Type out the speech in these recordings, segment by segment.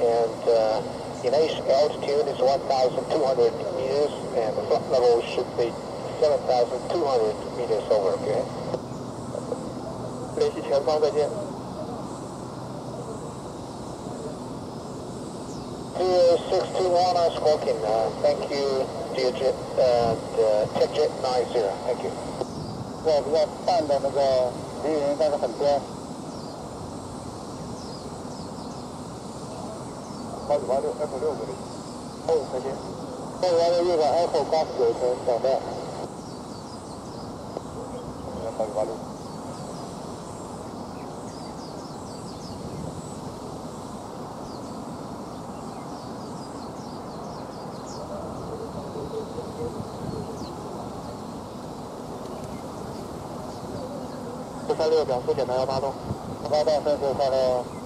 and uh, in altitude is 1,200 meters, and the flight level should be 7,200 meters over. Okay. 联系前方，再见。Two six two one is working. Uh, thank you, dear jet, uh, uh, Tech Jet 90. Thank you. 对，比较淡的那个离云，但是很偏。 八九八六，F 六这里。哦，再见。八九八六右转 F 八十九层小麦。八九八六。四三六表示简单要发动，发动顺序三六。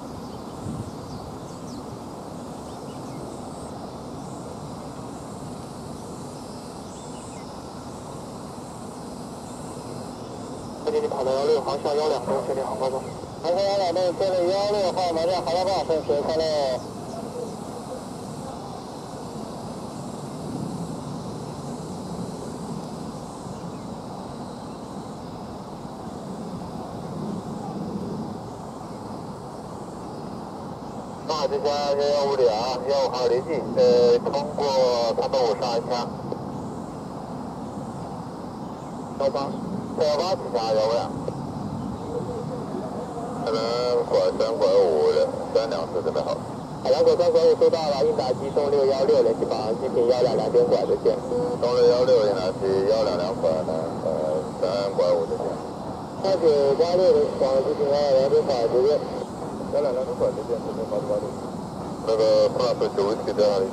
确定你跑到幺六，航向幺两东，确定航高度。航向幺两东，确定幺六号麻将航道报，顺序三六。上海之家幺幺五里啊，幺五号联系，呃，通过三百五上一下。幺八，幺八几下幺两。可能拐三拐五的三两次准备好。好，两拐三拐五收到了，应答机东六幺六联系保航机频幺两两点拐就行。东六幺六应答机幺两两拐呢，呃，三拐五的线。二九八六的保航机频幺两两点拐的线。幺两两点拐的线，这边八九八六。那个 Plus 九几在哪里？